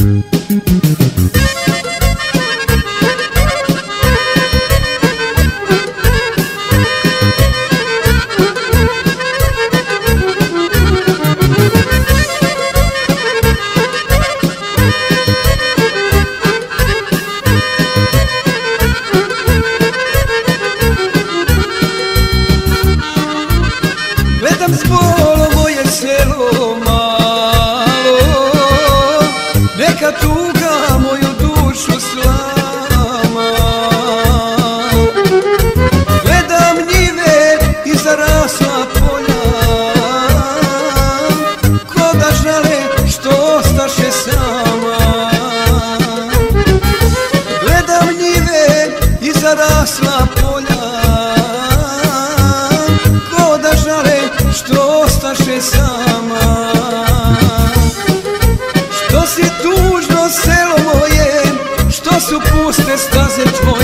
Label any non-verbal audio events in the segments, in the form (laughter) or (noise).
Mm-hmm.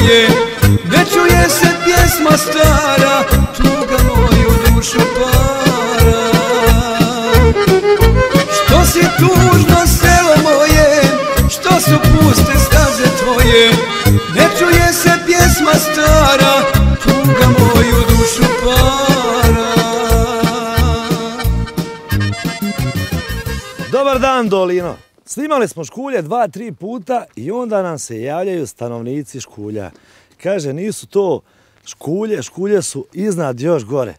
moje Ne čuje se pjesma stara Tuga moju dušu para. Što si tužno selo moje Što su puste staze tvoje Ne čuje se pjesma stara Tuga moju dušu para. Dobar dan Dolino. Snimali smo škulje dva, tri puta i onda nam se javljaju stanovnici škulja. Kaže, nisu to škulje, škulje su iznad još gore.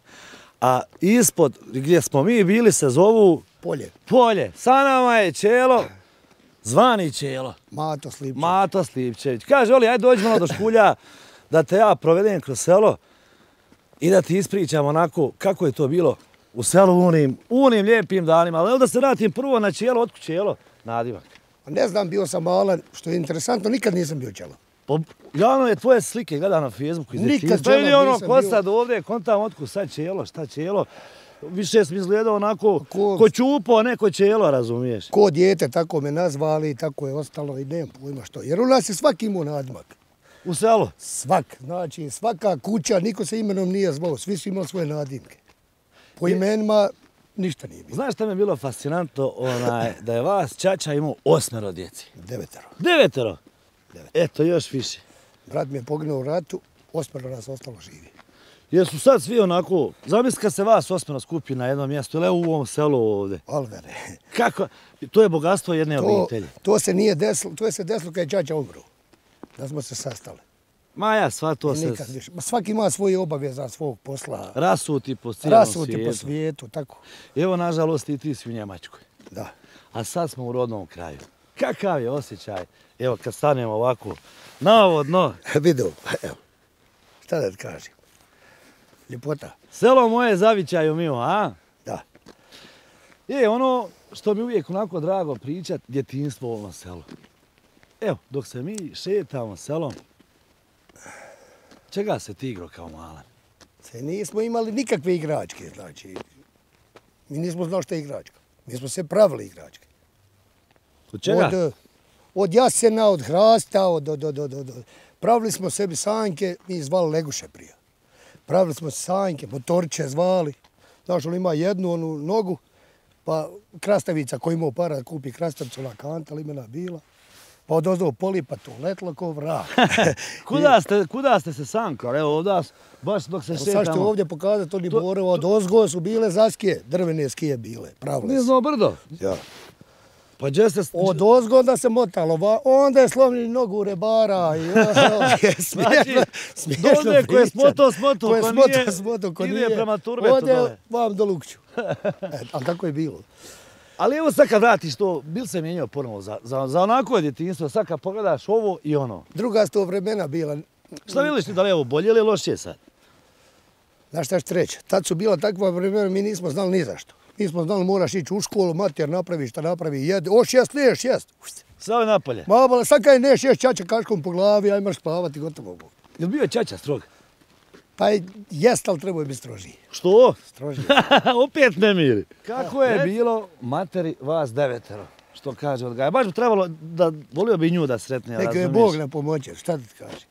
A ispod gdje smo mi bili se zovu... Polje. Polje. Sa nama je Čelo, zvani Čelo. Mato Slipčević. Mato Slipčević. Kaže, Oli, ajde dođemo do škulja da te ja provedem kroz selo i da ti ispričam onako kako je to bilo u selu u unim lijepim danima. Ali da se vratim prvo na Čelo, otkud Čelo? Nadimak? Ne znam, bio sam malan, što je interesantno, nikad nisam bio čelo. Pa, javno je tvoje slike, gledam na Facebooku. Nikad čelo nisam ono, ko sad ovdje, kontam otku sad čelo, šta čelo. Više sam izgledao onako ko, ko čupo, a ne ko čelo, razumiješ? Ko djete, tako me nazvali, tako je ostalo i nemam pojma što. Jer u nas je svaki imao nadimak. U selu? Svak, znači svaka kuća, niko se imenom nije zvao, svi su imali svoje nadimke. Po imenima, ništa nije bilo. Znaš šta mi je bilo fascinantno, onaj, da je vas Čača imao osmero djeci? Devetero. Devetero? Devetero. Eto, još više. Brat mi je poginuo u ratu, osmero nas ostalo živi. Jesu sad svi onako, zamisli kad se vas osmero skupi na jednom mjestu, ili u ovom selu ovdje? Alvere. Kako? To je bogatstvo jedne to, obitelji. To se nije desilo, to je se desilo kad je Čača umro. Da smo se sastali. Ma ja, sva to se... Ma svaki ima svoje obaveze svog posla. Rasuti po cijelom Rasuti svijetu. Rasuti po svijetu, tako. Evo, nažalost, i ti si u Njemačkoj. Da. A sad smo u rodnom kraju. Kakav je osjećaj? Evo, kad stanemo ovako, na ovo dno. (laughs) Vidio, evo. Šta da ti kažem? Ljepota. Selo moje zavićaju mimo, a? Da. Je, ono što mi uvijek onako drago pričat, djetinstvo u ovom selu. Evo, dok se mi šetamo selom, Čega se ti igrao kao mala? Se nismo imali nikakve igračke, znači. Mi nismo znali što je igračka. Mi smo se pravili igračke. Od čega? Od, od jasena, od hrasta, od, od, od, od, od. Pravili smo sebi sanjke, mi zvali leguše prije. Pravili smo sanjke, motorče zvali. Znaš, on ima jednu onu nogu, pa krastavica koji imao para kupi krastavicu, ona kanta, imena bila pa od ozdo poli, pa to letlo ko vrak. (laughs) kuda, ste, kuda ste se sankali? Evo ovdje, baš dok se šetamo. Sad ću ovdje pokazati, oni to, od ozgo su bile zaskije, drvene skije bile, pravile Nije znao brdo? Ja. Pa gdje ste... Od ozgo onda se motalo, onda je slovni nogu rebara i (laughs) (laughs) smiješno, smiješno znači, priča. Ko je smoto, smoto, ko, nije, smoto, ko nije, ide prema turbetu dole. Ode vam do Lukću. e, ali tako je bilo. Ali evo sad kad vratiš to, bil se mijenjao ponovo za, za, za onako djetinstvo, sad kad pogledaš ovo i ono. Druga sto vremena bila. Šta vidiš ti da li je ovo bolje ili lošije sad? Znaš šta ću reći, tad su bila takva vremena, mi nismo znali ni zašto. Mi smo znali moraš ići u školu, mater napravi šta napravi, jede, oš jest, neš jest. Sve je napolje. Ma, sad kaj neš jest, čača kaškom po glavi, aj marš spavati, gotovo. Je bio čača strog? Pa jest, ali trebuje biti strožiji. Što? Strožiji. (laughs) Opet ne miri. Kako je bilo materi vas devetero? Što kaže odgaja? Baš bi trebalo da volio bi nju da sretne. Neka je Bog na pomoći, šta ti kaže?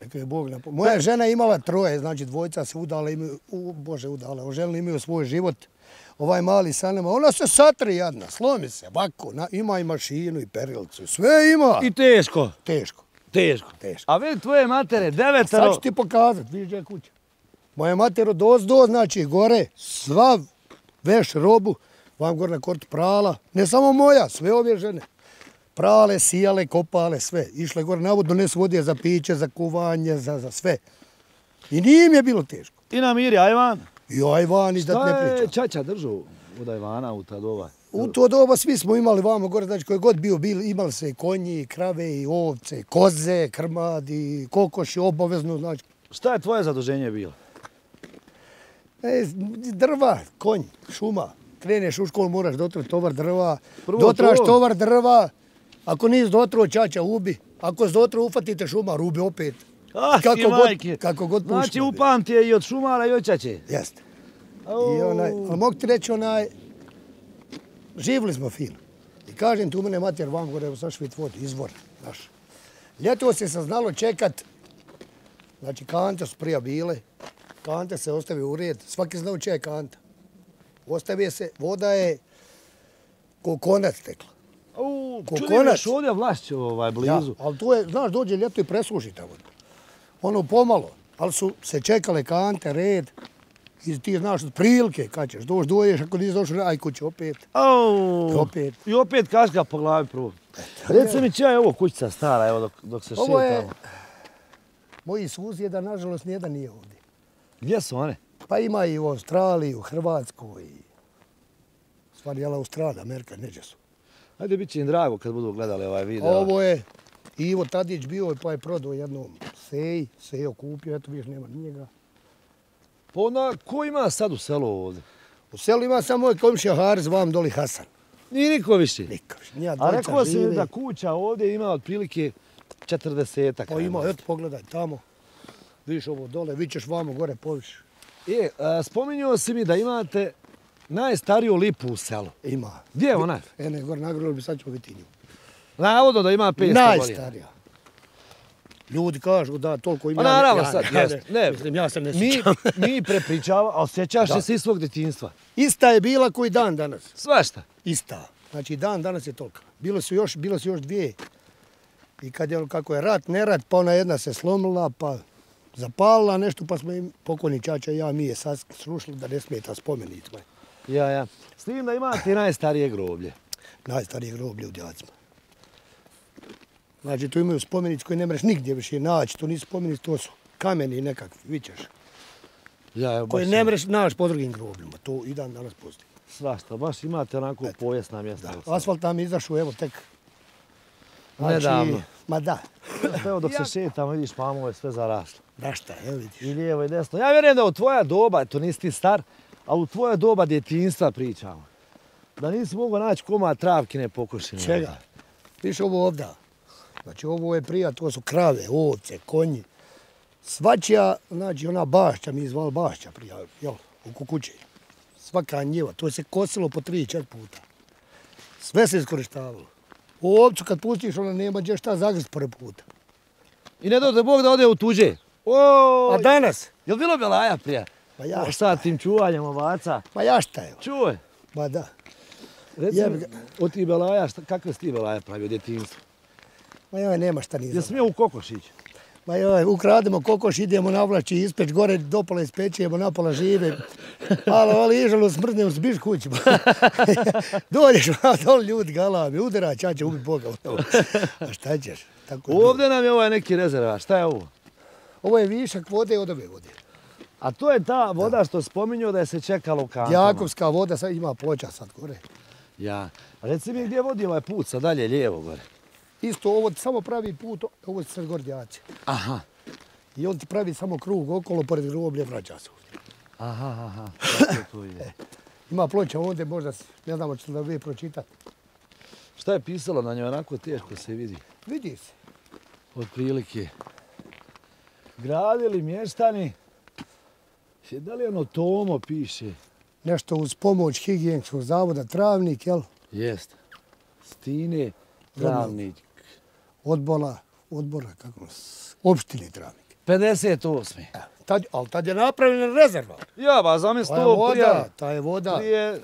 Neka je Bog na pomoći. Moja žena imala troje, znači dvojica se udala, imaju, u, Bože udala, oženili imaju svoj život. ovaj mali sanema, ona se satri jadna, slomi se, ovako, na, ima i mašinu i perilcu, sve ima. I teško. Teško. Teško. Teško. A vidi tvoje matere, devetero. Sad ću ti pokazat, vidiš gdje je kuća. Moja mater od ozdo, znači gore, sva veš robu, vam gore na kortu prala, ne samo moja, sve ove žene. Prale, sijale, kopale, sve. Išle gore na vodu, donesu vodije za piće, za kuvanje, za, za sve. I nije im je bilo teško. I na miri, ajvan. I ajvan, i da Šta ne je pričam. Čača držao od ajvana u ta doba? U to doba svi smo imali vamo gore, znači koji god bio, bili, imali se i konji, i krave, i ovce, i koze, krmadi, kokoši, obavezno, znači, Šta je tvoje zaduženje bilo? E, drva, konj, šuma. Kreneš u školu, moraš dotrati tovar drva. Prvo Dotraš to. tovar drva. Ako nisi dotruo, čača ubi. Ako si dotruo, ufatite šuma, rubi opet. Ah, Kako god- majke. kako god Znači pušilo bi. upamti je i od šumara i od čače. Jeste. I onaj, ali mogu ti reći onaj, živili smo fino. I kažem tu mene mater vam gore, evo sašvit vod, izvor naš. Ljeto se se znalo čekat, znači kante su prija bile, kante se ostavi u red, svaki znao čija je kanta. Ostavi se, voda je ko konac tekla. U, Ko čudi me konac. još ovdje ovaj, Ja, blizu. ali tu je, znaš, dođe ljeto i presuši ta voda. Ono pomalo, ali su se čekale kante, red, i ti znaš od prilike kad ćeš doći, doješ, ako nisi došao, aj kući opet. Au. I opet. I opet kaška po glavi prvo. Reci mi čija je ovo kućica stara, evo dok, dok se Ovo je, šetamo. moji susjeda, nažalost, nijedan nije ovdje. Gdje su one? Pa ima i u Australiji, u Hrvatskoj. i- Stvari, jel Australija, Amerika, neđe su. Ajde, bit će im drago kad budu gledali ovaj video. Ovo je Ivo Tadić bio pa je prodao jednom Seji, Sejo kupio, eto vidiš, nema njega. Pa onda, ko ima sad u selu ovdje? U selu ima samo moj komšija Haris, vam doli Hasan. Nije niko više. Niko više. A rekao si žive. da kuća ovdje ima otprilike 40-ak. Pa ima, eto pogledaj tamo. Vidiš ovo dole, vi ćeš vamo gore poviš. E, a, spominjao si mi da imate najstariju lipu u selu. Ima. Gdje je ona? E ne, gore nagrali bi, sad ćemo vidjeti nju. Navodno da ima 500 godina. Najstarija. Ljudi kažu da toliko ima. Pa naravno ja, sad, ja, jest. Ne, Mislim, ja se ne mi, sjećam. (laughs) mi prepričava, a osjećaš Da. se iz svog djetinjstva. Ista je bila koji dan danas. Svašta. Ista. Znači dan danas je tolika. Bilo su još, bilo su još dvije. I kad je, kako je rat, nerat, pa ona jedna se slomila, pa zapalila nešto, pa smo im, pokojni čača i ja, mi je sad srušili da ne smeta spomenicima. Ja, ja. S tim da imate najstarije groblje. Najstarije groblje u Djacima. Znači, tu imaju spomenici koji ne mreš nigdje više naći. To nisu spomenici, to su kameni nekakvi, vićeš. Ja, evo, Koje ne mreš naći po drugim grobljima. To i dan danas postoji. Svašta, baš imate onako povijesna mjesta. Da. Asfalt tam izašao, evo tek. Znači, Nedavno. Ma da. Evo dok se šetamo, vidiš, mamo je sve zaraslo. Da šta, evo vidiš. I lijevo i desno. Ja vjerujem da u tvoja doba, to nisi ti star, ali u tvoja doba djetinjstva pričamo. Da nisi mogao naći koma travkine pokošine. Čega? Viš ovo ovda. Znači ovo je prija, to su krave, ovce, konji. Svačija, znači ona bašća, mi je zvali bašća prija, jel, u kukuće. Svaka njiva, to se kosilo po tri, četiri puta. Sve se iskorištavalo. U ovcu kad pustiš, ona nema gdje šta zagrst pored puta. I ne dote Bog da ode u tuđe. O, A danas? Jel bilo belaja prije? Ma ja, Sa tim čuvanjem ovaca. ma ja šta evo. Čuvaj. Ma da. Reci mi, od ti belaja, šta, kakve si ti belaja pravio djetinjstvo? Ma joj, nema šta ni Jel za. smio u kokošić? Ma joj, ukrademo kokoš, idemo na vlači, ispeć gore, dopola ispečemo, napola žive. Malo, ali ižalo smrznemo, zbiš kući. (laughs) Dođeš, dol ljudi galami, udara, čače, ubi Boga. A šta ćeš? Tako. Ovdje nam je ovaj neki rezervat. Šta je ovo? Ovo je višak vode od ove vode. A to je ta voda što spominjao da je se čekalo u kantama. Jakovska voda, sad ima ploča sad gore. Ja. Reci mi gdje vodi ovaj put sad dalje lijevo gore? Isto ovo samo pravi put, ovo su sad gordjaci. Aha. I on ti pravi samo krug okolo, pored groblje, vraća se ovdje. Aha, aha. Tako (laughs) to je. Ima ploča ovdje, možda, ne znamo ćete da vi pročitati. Šta je pisalo na njoj? Onako teško se vidi. Vidi se. Od prilike. Gradili mještani. Da li ono Tomo piše? Nešto uz pomoć higijenskog zavoda Travnik, jel? Jest. Stine Travnik. Odbora, odbora, kako opštini Travnik. 58. Tad, ali tad je napravljen rezervar. Ja, ba, zamisli je to prije, ta je voda, prije...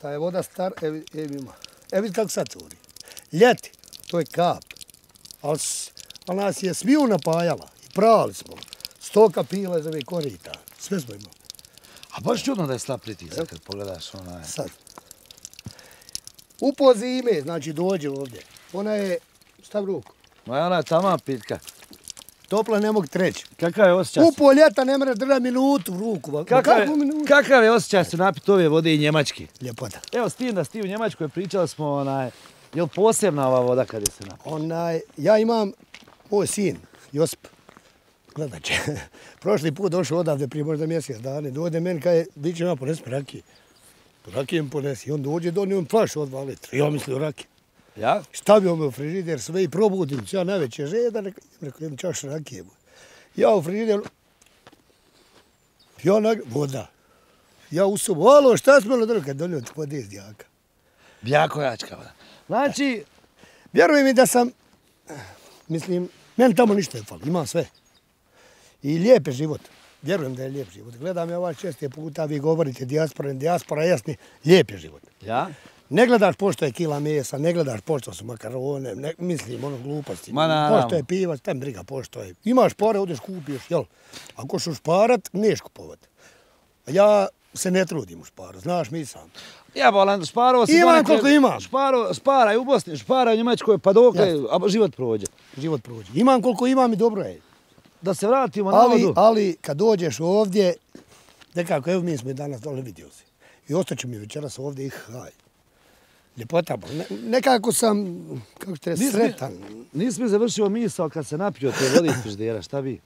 ta je voda star, evi, evi ima. Evi vidi kako sad curi. Ljeti, to je kap. Ali, nas je sviju napajala i prali smo. Stoka pila iz ove korita. Sve smo imali. A baš čudno da je slab pritisak kad pogledaš onaj. Sad. Upo zime, znači dođe ovdje. Ona je, stav ruku, Ma je ona tama pitka. topla ne mogu treći. Kakav je osjećaj? Upo ljeta ne mre držati minutu u ruku. Kakav, je, kakav je osjećaj se napiti ove vode i njemački? Ljepota. Evo, s tim da sti u Njemačkoj pričali smo, onaj, je li posebna ova voda kad je se napiti? Onaj, ja imam, moj sin, Josip, gledat će, (laughs) prošli put došao odavde prije možda mjesec dana, dođe meni kaže, bit će ima ponesi rakije. Rakije mi ponesi, i on dođe, donio mi flaš od 2 litra, ja mislio rakije. Ja? Stavio me u frižider sve i probudim se, ja najveće žeda, rekao, rekao jednu čašu rakije. Ja u frižider, ja na, voda. Ja u sobu, alo, šta smo ono kad donio ti vode iz jaka. Bjako jačka voda. Znači, Vjeruj mi da sam, mislim, meni tamo ništa ne fali, imam sve. I lijep je život. Vjerujem da je lijep život. Gledam ja vas česte puta, vi govorite dijaspora, dijaspora, jasni, lijep je život. ja? Ne gledaš pošto je kila mesa, ne gledaš pošto su makarone, ne, mislim, ono gluposti. Ma naravno. Pošto je piva, tem briga, pošto je. Imaš pare, odeš kupiš, jel? Ako ćeš šparat, neš kupovat. A ja se ne trudim u šparu, znaš mi sam. Ja bolan, šparovo si Imam donekle- koliko imam. Šparo, šparaj u Bosni, šparaj u Njemačkoj, pa dok Jasno. a život prođe. Život prođe. Imam koliko imam i dobro je. Da se vratimo na Ali, vodu. ali kad dođeš ovdje, nekako, evo mi smo i danas dole vidio si. I ostaću mi večeras ovdje i haj. Ljepota, ne, nekako sam, kako reći, Nisi mi- sretan. Nisi mi završio misao kad se napio te vode iz frižidera, šta bi?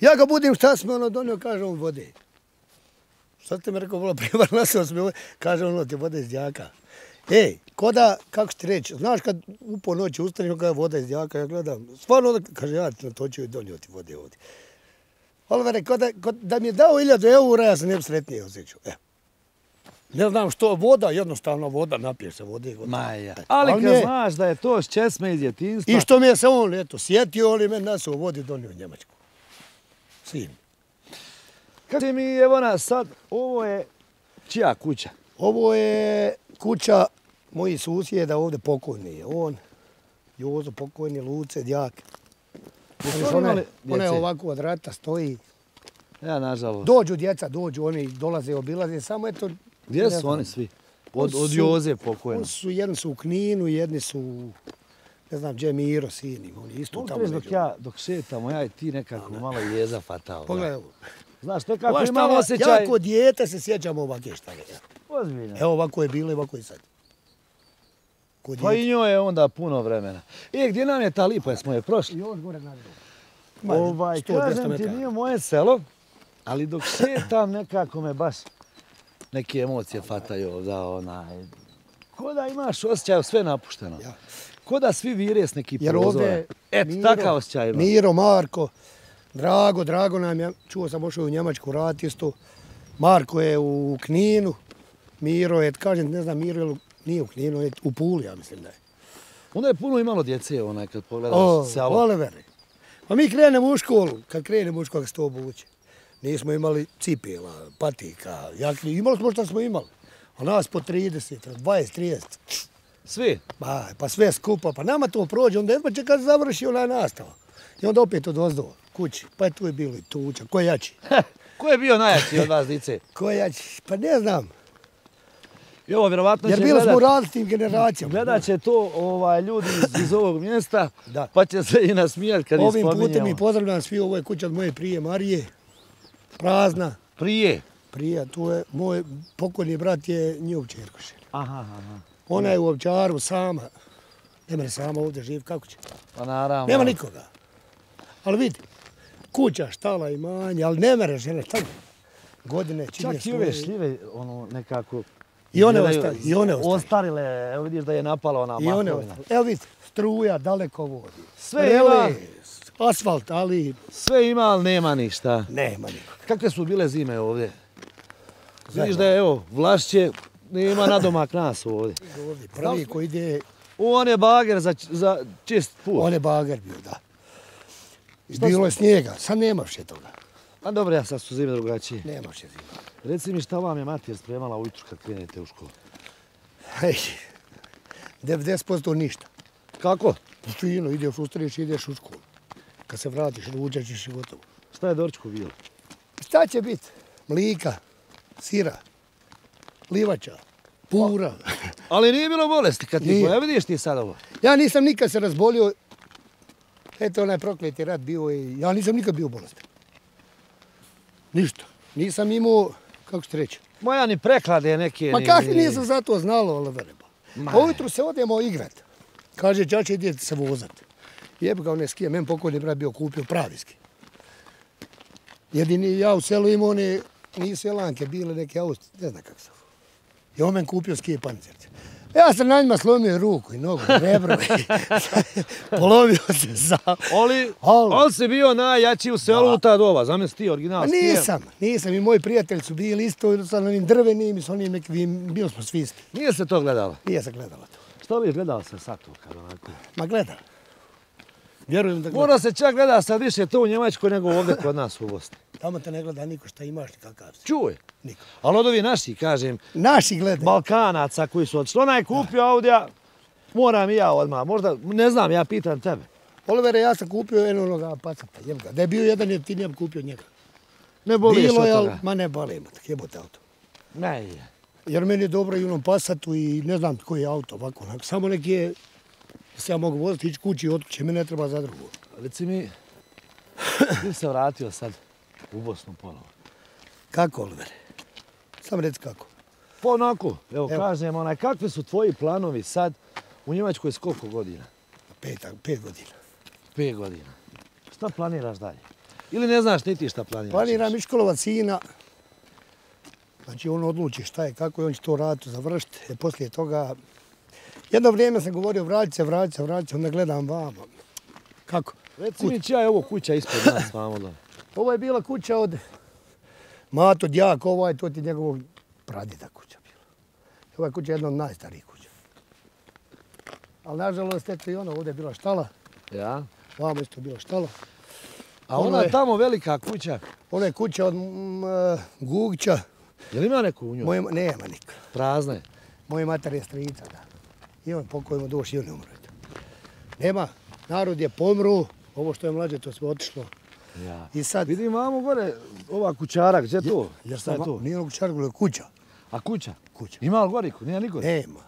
Ja ga budim, šta smo ono donio, kaže on vode. Šta ti mi rekao, vrlo privar, nasao (laughs) sam mi kaže ono ti vode iz djaka. Ej, koda, kako ti reći, znaš kad u po noći ustanem, kada je voda iz djaka, ja gledam, stvarno, kaže, ja to ću i donio ti vode ovdje. Olivere, da mi je dao 1000 eura, ja se ne bi sretnije osjećao. E. Ne znam što, voda, jednostavno voda, napije se vode. Maja. Ali kad znaš da je to s česme iz djetinstva... I što mi je se on, eto, sjetio, on je meni nas u vodi donio u Njemačku. Sin. Kako ti mi, evo nas sad, ovo je čija kuća? Ovo je kuća mojih susjeda ovdje pokojni je. On, Jozo pokojni, Luce, Djak. One djece? ovako od rata stoji. Ja, nažalost. Dođu djeca, dođu, oni dolaze, obilaze, samo eto... Gdje ne su oni svi? Od, od Joze pokojno. Oni su, jedni su u Kninu, jedni su, ne znam, gdje je Miro, sin oni isto Mogu tamo dok ja, dok šetamo, ja i ti nekako malo jeza fatao. Pogledaj ovo. Znaš, nekako Ova šta, imam ja osjećaj... kod dijete se sjećam ovake šta je. Ozbiljno. Evo ovako je bilo i ovako je sad. Kod Pa dijete. i njoj je onda puno vremena. E, gdje nam je ta lipa, smo je prošli? Još gore na Ovaj, kažem ti, nije moje selo, ali dok šetam nekako me baš neke emocije fataju da onaj... Ko da imaš osjećaj sve napušteno. Ja. Ko da svi vire s neki Jer prozora. ovdje Eto, Miro- takav osjećaj imam. Miro, Marko, Drago, Drago nam je, čuo sam ošao u Njemačku rat isto. Marko je u Kninu, Miro je, kažem, ne znam, Miro je, u- nije u Kninu, je u Puli, ja mislim da je. Onda je puno imalo djece onaj kad pogledaš O, selo. Oliveri. Pa mi krenemo u školu, kad krenemo u školu, kako se to obuće. Nismo imali cipela, patika, jakni, imali smo što smo imali. A nas po 30, 20, 30. Svi. Ba, pa sve skupa, pa nama to prođe, onda jedva će kad završi onaj nastava. I onda opet od ozdova, kući, pa je tu je bilo i tuča, ko je jači? (laughs) Ko je bio najjači od vas dice? (laughs) Ko je jači? Pa ne znam, I ovo vjerovatno jer će bili smo u različitim generacijama. gledat će to ovaj, ljudi iz, iz ovog mjesta, Da. pa će se i nasmijat kad ih Ovim putem i pozdravljam svi, ovo je kuća od moje prije Marije, prazna. Prije. Prija, tu je, moj pokojni brat je njihov čerkoše. Aha, aha. Ona je u ovčaru sama. Ne mene sama ovdje živ, kako će? Pa naravno. Nema nikoga. Ali vidi, kuća, štala, imanje, ali ne mere žene, šta godine čine Čak i ove šljive, ono, nekako... I one ostaju, i one ostaju. Ostarile, evo vidiš da je napala ona I one ostale. Evo vidite, struja, daleko vodi. Sve ima. Asfalt, ali Sve ima, ali nema ništa. nema nikoga. Kakve su bile zime ovdje? Vidiš da je, evo, Vlašće, nema nadomak nas ovdje. Ovdje Prvi koji ide, On je bager za, za čist put. on je bager bio, da. Bilo je snijega, sad nema više toga. A dobro, ja sad su zime drugačije. Nema više zima. Reci mi šta vam je mater spremala ujutru kad krenete u školu? Hej, 90% ništa. Kako? Fino, ideš, ustaniš, ideš u školu. Kad se vratiš, ruđaš ćeš i gotovo. Šta je Dorčku bilo? Šta će biti? Mlika, sira, livača, pura. (laughs) Ali nije bilo bolesti kad ti poja, vidiš ti sad ovo. Ja nisam nikad se razbolio. Eto, onaj prokleti rat bio i ja nisam nikad bio bolestan. Ništa. Nisam imao, kako ćete reći, Moja ni preklade neke. Ma kakvi ni- nisam za to znalo, ali vereba. Ma. A ujutru se odemo igrat. Kaže, čače, idete se vozat. Jebe ga one skije, men pokojni brat bio kupio pravi ski. Jedini ja u selu imao one, nisu jelanke, bile neke aust, ne znam kako su. I on men kupio skije pancirce. Ja sam na njima slomio ruku i nogu, rebro. (laughs) Polomio se za... Oli, on si bio najjači u selu u ta doba, zamisli ti original. Ma skijer. nisam, nisam. I moji prijatelji su bili isto sa onim drvenim i sa onim nekim, bili smo svi isti. Nije se to gledalo. Nije se gledalo to. Što bi gledao se sad to kad onako? Ma gleda. Vjerujem da gleda. Mora se čak gleda sad više to u Njemačkoj nego ovdje kod nas u Bosni. Tamo te ne gleda niko šta imaš, ni kakav si. Čuj. Niko. Ali od ovih naših, kažem, Naši gledaju. Balkanaca koji su odšli, onaj kupio Audija, moram i ja odmah, možda, ne znam, ja pitam tebe. Olivere, ja sam kupio jednog onoga pacata, jebga. Da je bio jedan jeftiniji, ja bi kupio njega. Ne boliš Bilo od je, toga. ma ne boli me, jebote auto. Ne, je. Jer meni je dobro i u onom pasatu i ne znam koji je auto ovako. onako. Samo neki je, se ja mogu voziti, ići kući i otkuće, mi ne treba za drugo. Reci mi, (coughs) ti se vratio sad u Bosnu ponovo. Kako, Olivere? Sam reci kako. Pa onako, evo, Evo. kažem, onaj, kakvi su tvoji planovi sad u Njemačkoj s koliko godina? Pet, pet godina. Pet godina. Šta planiraš dalje? Ili ne znaš niti šta planiraš? Planiram iškolovat sina. Znači on odluči šta je, kako je, on će to raditi, završiti. E, poslije toga, jedno vrijeme sam govorio vraći se, vraći se, vraći se, onda gledam vamo. Kako? Reci mi čija je ovo kuća ispod nas vamo dole? Ovo je bila kuća od Mato Djak, ovaj, to ti je njegovog pradjeda kuća bila. Ova je kuća jedna od najstarijih kuća. Ali nažalost, eto i ona, ovdje je bila štala, Ja. vamo isto je bila štala. A Ono ona je- tamo velika kuća, Ona je kuća od mm, eh, Gugića, je li ima neku u njoj? moje, nema niko. Prazna je. Moje mater je strica, da. I on pokojimo duš i on je umro. eto. Nema, narod je pomru, ovo što je mlađe, to sve otišlo. Ja. I sad, Vidim vamo gore ova kućara, gdje je to? ja Šta je to? nije ono kućar, nego je kuća. A kuća? Kuća. Ima li goriku? Nije niko? Nema.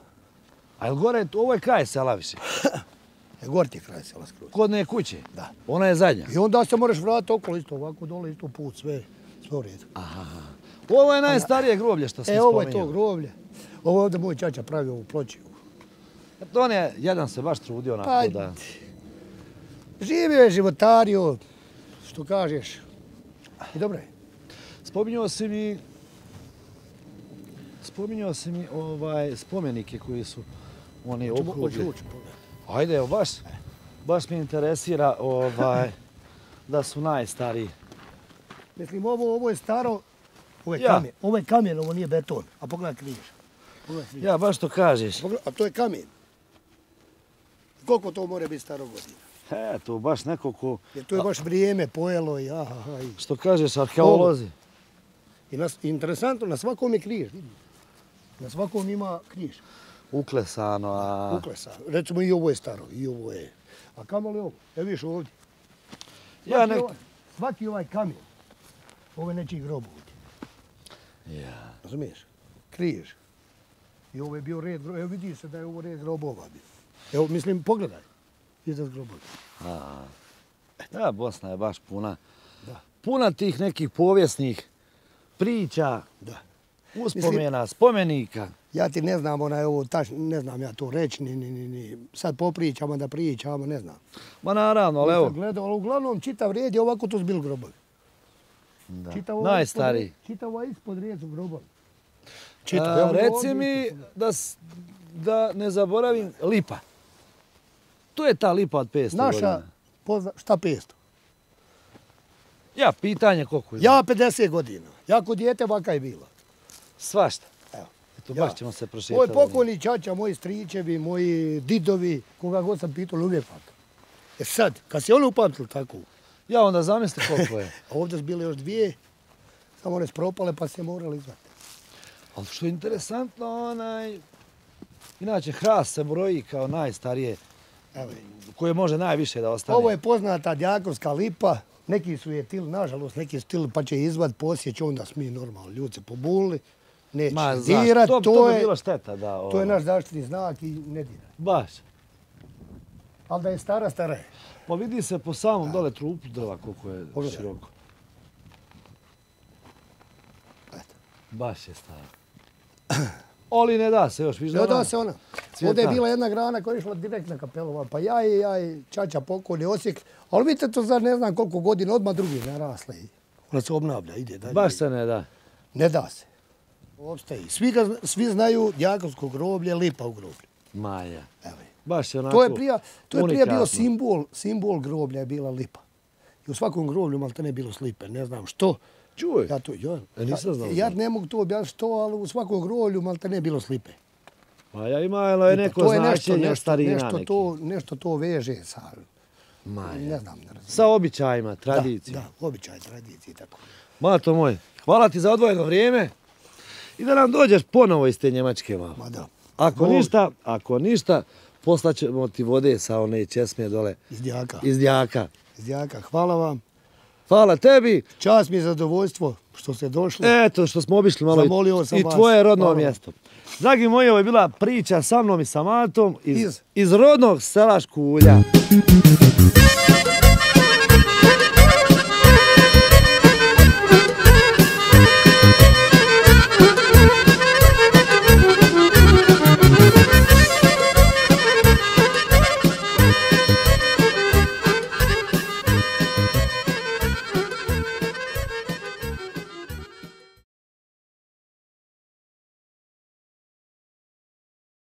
A jel gore, ovo je kraj sela više? (laughs) E, gor ti je kraj sela skroz. Kod ne kuće? Da. Ona je zadnja? I onda se moraš vratiti okolo isto, ovako dole isto put, sve, sve u redu. Ovo je najstarije groblje što sam E, ovo je to groblje. Ovo je ovdje moj čača pravio u ploči. To on je, jedan se baš trudio onako Pa, da... živio je životario, što kažeš. I dobro je. Spominjao si mi... Spominjao si mi ovaj spomenike koji su oni okružili. ući, pogledaj. Ajde, evo baš, baš me interesira ovaj, da su najstariji. Mislim, ovo, ovo je staro, ovo je Ja. kamen. Ovo je kamen, ovo nije beton. A pogledaj križ. Pogledaj križ. Ja, baš to kažeš. Pogledaj, a to je kamen. Koliko to more biti staro godina? E, to baš neko ko, Jer to je baš vrijeme pojelo i aha, aha. I, što kažeš, arheolozi. i nas, interesantno, na svakom je križ. Na svakom ima križ. Uklesano, a... Uklesa. Recimo i ovo je staro, i ovo je. A kamo li ovo? Evo viš ovdje. Ja Svaki nek... ovaj- Svaki ovaj kamen, ovo je nečiji grob ovdje. Ja. Razumiješ? Križ. I ovo je bio red, gro- evo vidi se da je ovo red grobova bio. Evo, mislim, pogledaj. Iza grobova. A, ja, Bosna je baš puna. Da. Puna tih nekih povijesnih priča, Da. uspomena, spomenika. Ja ti ne znam, onaj ovo, taš, ne znam ja to reći, ni, ni, ni, ni. Sad popričamo da pričamo, ne znam. Ma naravno, ali evo, Gledao, ali uglavnom čitav red je ovako to su bili grobovi. da. Čitav ovaj najstariji. Ispod, čitav ovaj ispod red su grobovi. A, Čitav, evo, reci mi da, da ne zaboravim lipa. To je ta lipa od 500 Naša, godina. pozna, šta 500? Ja, pitanje koliko je. Ja 50 godina. Ja kod dijete vaka je bila. Svašta. Evo. Eto, Ja. baš ćemo se prošetati. Moj pokojni čača, moji stričevi, moji didovi, koga god sam pitao, uvijek vaka. E sad, kad se oni upamtili tako, Ja onda zamisli koliko je. A (laughs) ovdje su bile još dvije, samo one su propale pa se morali izvati. Ali što je interesantno, onaj... Inače, hrast se broji kao najstarije. Koje može najviše da ostane. Ovo je poznata djakovska lipa, neki su je tili, nažalost, neki su tili pa će je izvad posjeć, onda mi normalno ljudi se pobulili, neće Ma, dirat, to, to, to bi je, bilo šteta, da. to je ono. naš zaštitni znak i ne dira. Baš. Ali da je stara, stara je. Pa vidi se po samom dole trupu drva koliko je Pogledaj. široko. Baš je staro. (clears throat) Oli ne da se još, viš da Ne ona- da se ona. Ovdje je bila jedna grana koja je išla direkt na kapelu, pa ja i ja i Čača pokojni Osijek, ali vidite to za ne znam koliko godina odmah drugi narasle. Ona se obnavlja, ide dalje. Baš se ne da. Ne da se. Opstaji. Svi, ga, svi znaju Jakovsko groblje, lipa u groblju. Maja. Evo je. Baš je onako To je prija, to je prije bio simbol, simbol groblja je bila lipa. I u svakom groblju malo ne bilo slipe, ne znam što. Čuj. Ja to, ja, E, nisam znao ja, ja to. ne mogu to objasniti što, ali u svakom groblju malo ne bilo slipe. Imalo je neko to je nešto, značenje nešto, starina nešto neki. to, nešto to veže sa, Maja. ne znam, ne razumijem. Sa običajima, tradicijom. Da, da, običaj, tradicije i tako. Mato moj, hvala ti za odvojeno vrijeme i da nam dođeš ponovo iz te Njemačke malo. Ma da. Ako Bog. ništa, ako ništa, poslaćemo ti vode sa one česme dole Iz Djaka. iz Djaka. Iz Djaka. Hvala vam. Hvala tebi, Čast mi je zadovoljstvo što ste došli. eto što smo obišli malo i- Zamolio sam i vas. tvoje rodno Hvala mjesto. Dragi moji, ovo je bila priča sa mnom i sa Matom iz, Iz? iz rodnog sela Škulja.